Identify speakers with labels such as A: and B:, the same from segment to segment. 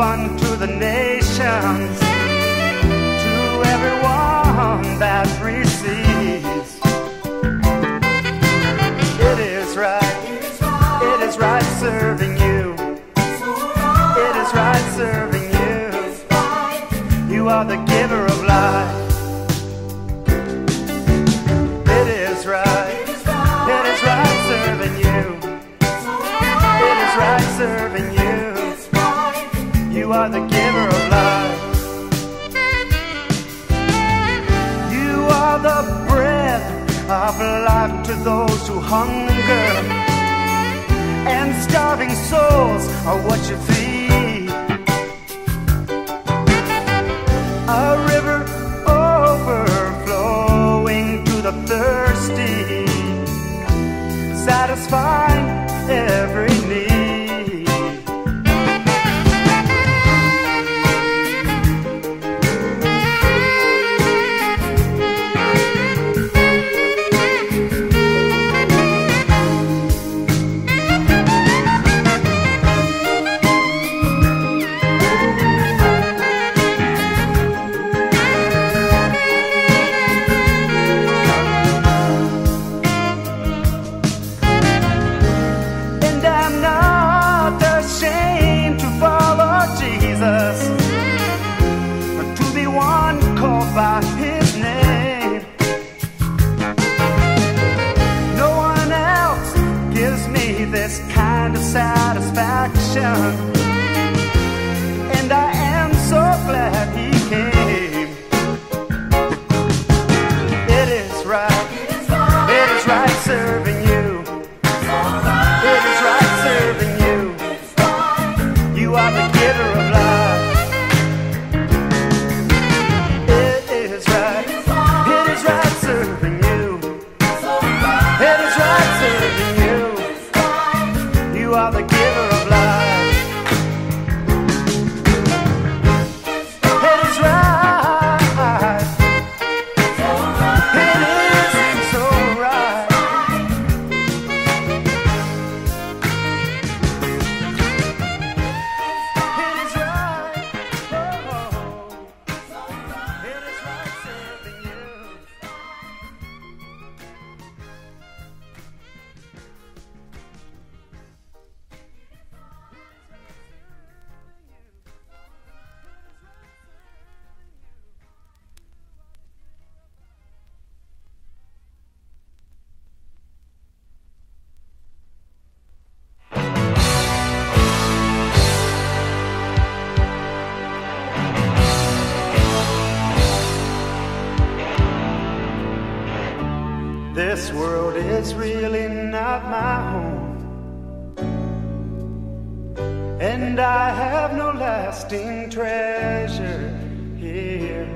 A: life unto you. Are the giver of life. You are the bread of life to those who hunger. And starving souls are what you feed. This world is really not my home. And I have no lasting treasure here.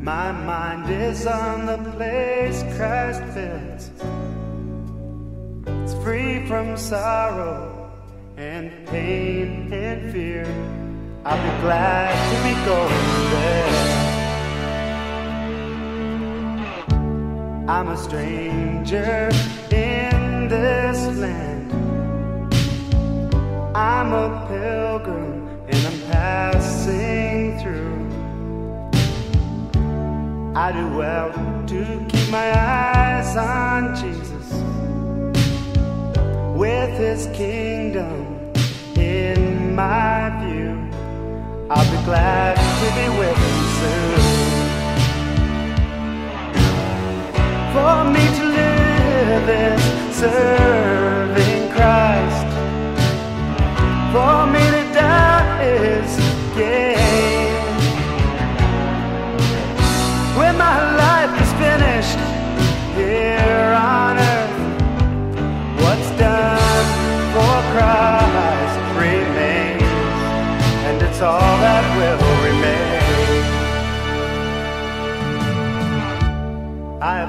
A: My mind is on the place Christ fills. It's free from sorrow and pain and fear. I'll be glad to be going there. I'm a stranger in this land. I'm a pilgrim and I'm passing through. I do well to keep my eyes on Jesus with his kingdom in my view. I'll be glad to be with him For me to live is serving Christ. For me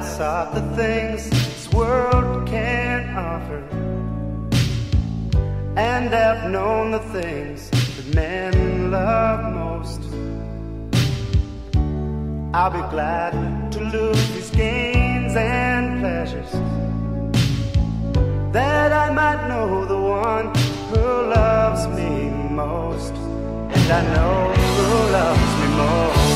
A: Have sought the things this world can't offer, and I've known the things that men love most. I'll be glad to lose these gains and pleasures, that I might know the one who loves me most, and I know who loves me most.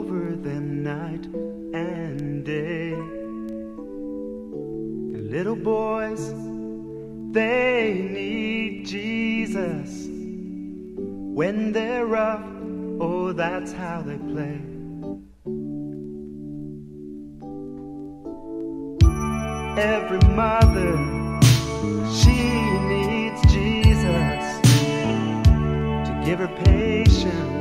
A: Over them night and day. And little boys, they need Jesus when they're rough. Oh, that's how they play. Every mother, she needs Jesus to give her patience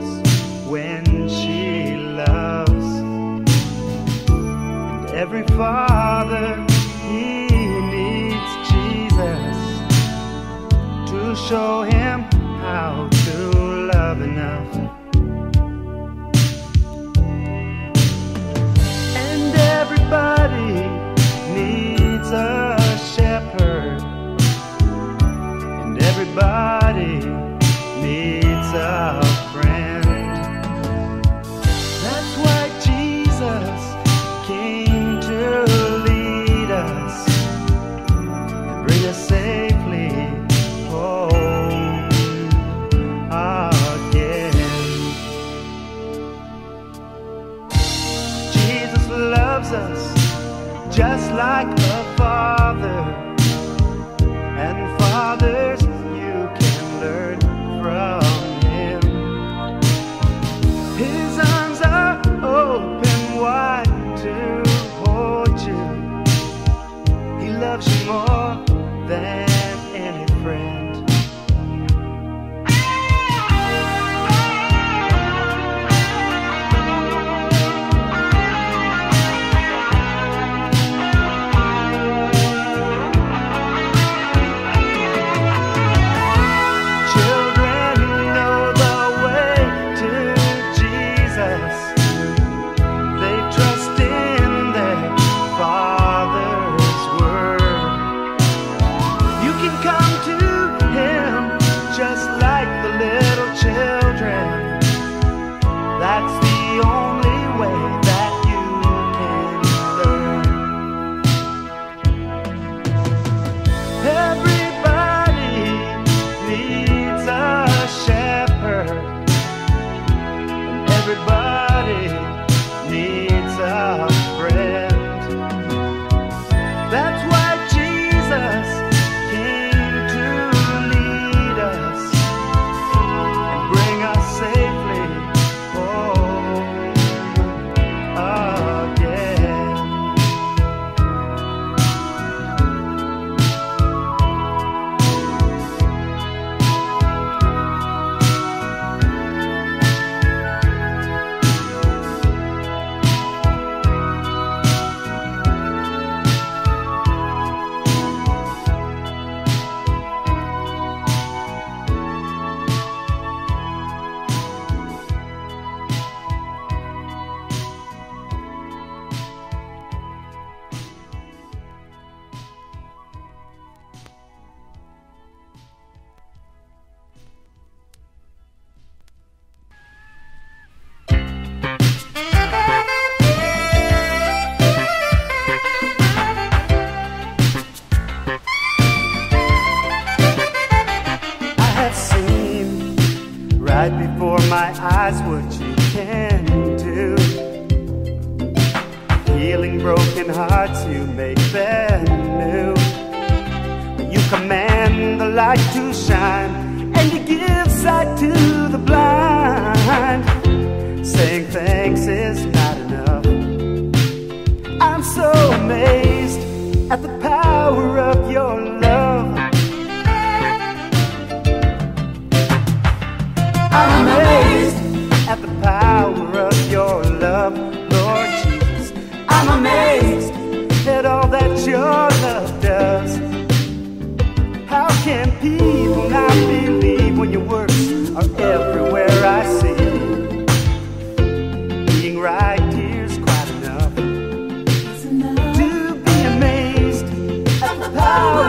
A: every father, he needs Jesus to show him how to love enough. Light to shine, and you give sight to the blind. Saying thanks is not enough. I'm so amazed at the power of your love. I'm amazed at the power of your love, Lord Jesus. I'm amazed at all that your can people not believe when your works are everywhere I see? Being right here's quite enough. To be amazed at the power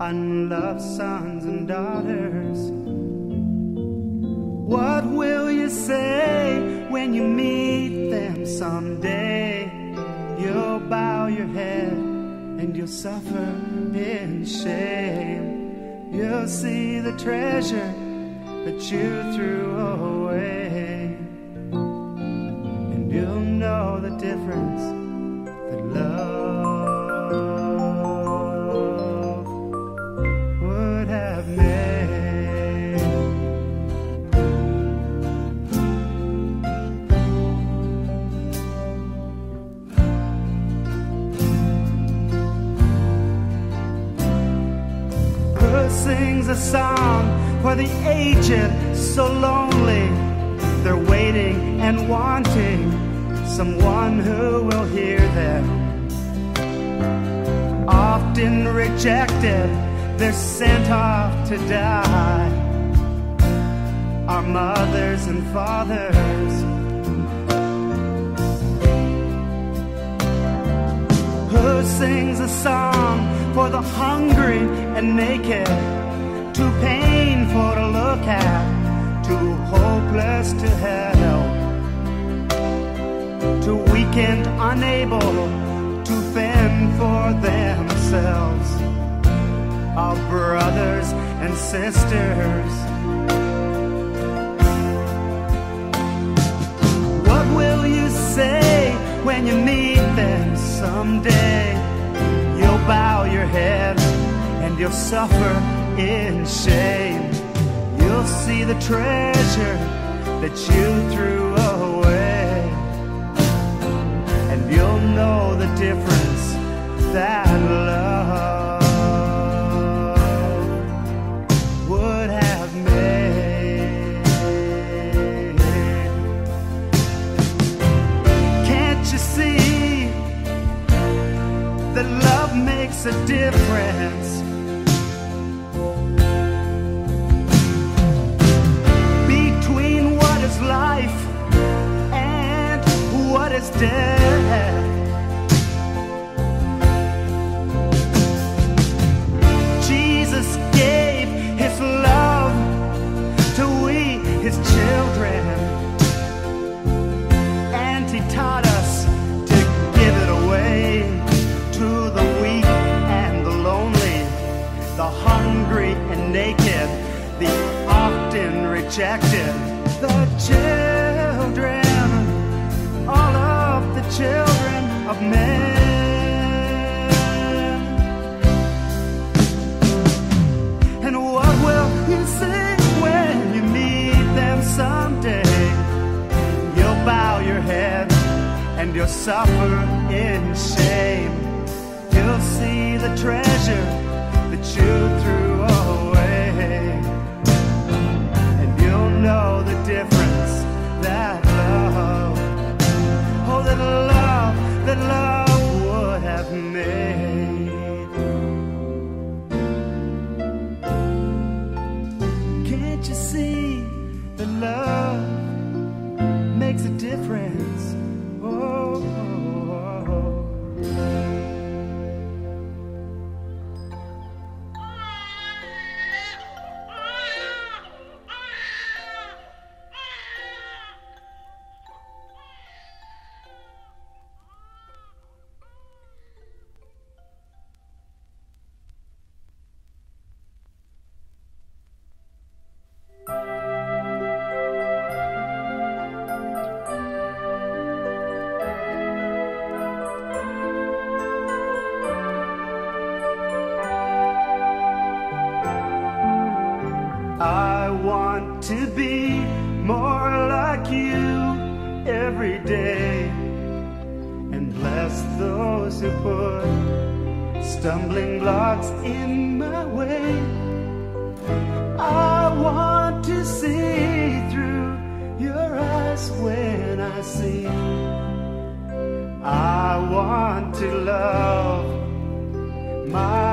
A: unloved sons and daughters? What will you say when you meet them someday? You'll bow your head and you'll suffer in shame. You'll see the treasure that you threw away, river sings a song for the aged so lonely. They're waiting and wanting someone who will hear them. Often rejected, they're sent off to die. Our mothers and fathers. Who sings a song for the hungry and naked, too painful to look at, too hopeless to help, too weak and unable to fend for themselves. Our brothers and sisters. What will you say when you meet them someday? bow your head and you'll suffer in shame. You'll see the treasure that you threw away. And you'll know the difference that love. sensitive You'll suffer in shame. You'll see the treasure that you threw. I see. I want to love my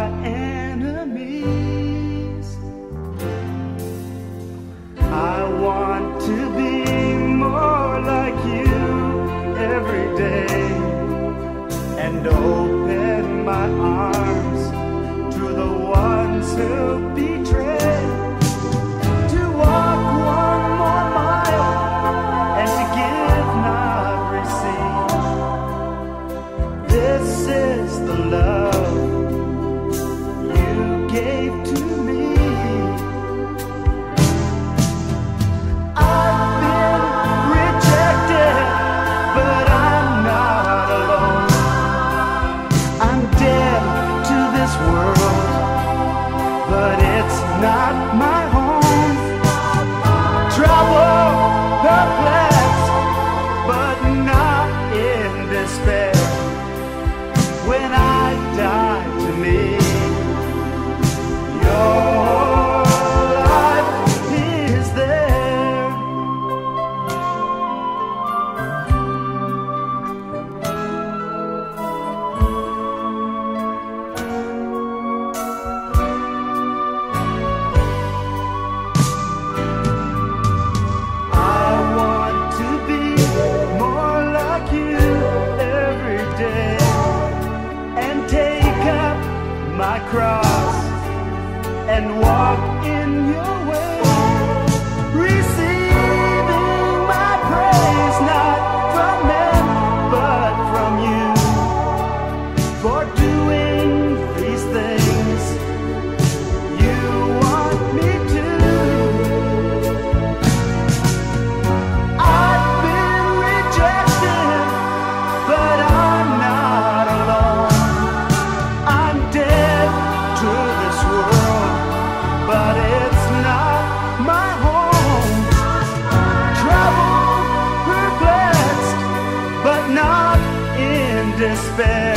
A: despair.